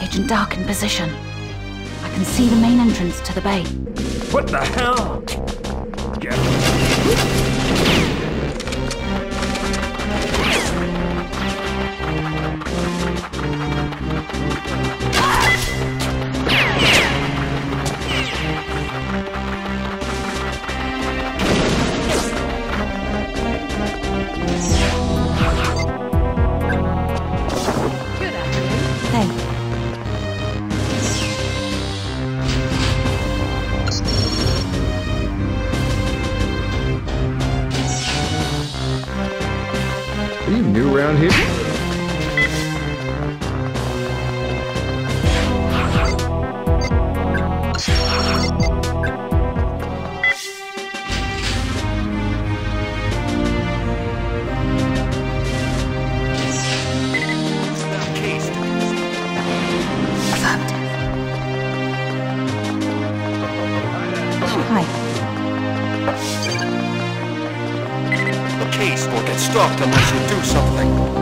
Agent Dark in position. I can see the main entrance to the bay. What the hell? Get Are you new around here? Hi. Case will get stopped unless you do something.